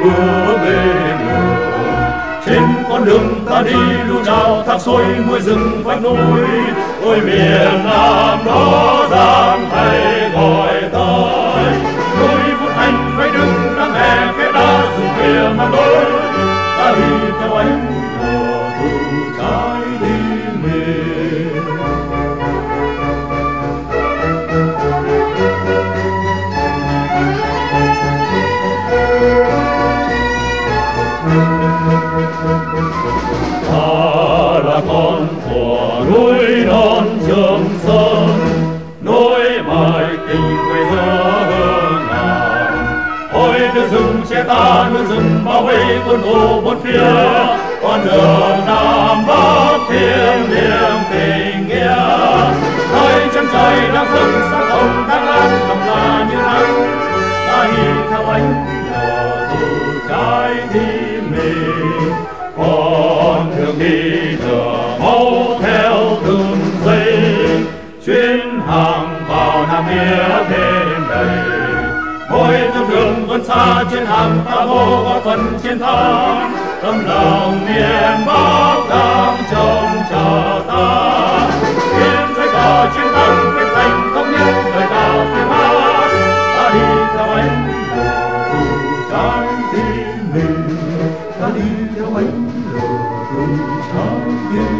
mưa bên đường trên con đường ta đi lũ trào thác xuôi muối rừng vách núi. Ôi miền nam đó con của núi non trường sơn. Nối mãi tình quê giữa hương ngàn ôi, nước rừng che ta, nước rừng bao vây quân thù bốn phía. Con đường nam vào nam nghĩa thêm đầy mỗi con đường vẫn xa trên hàng ta vô góp phần chiến thắng. Tâm lòng miền bắc đang trông chờ ta. Biên giới cờ chiến thắng biên giành thống nhất thời cao tiếng hát ta đi theo ánh lửa từ trái tim mình. Ta đi theo ánh lửa cùng trái tim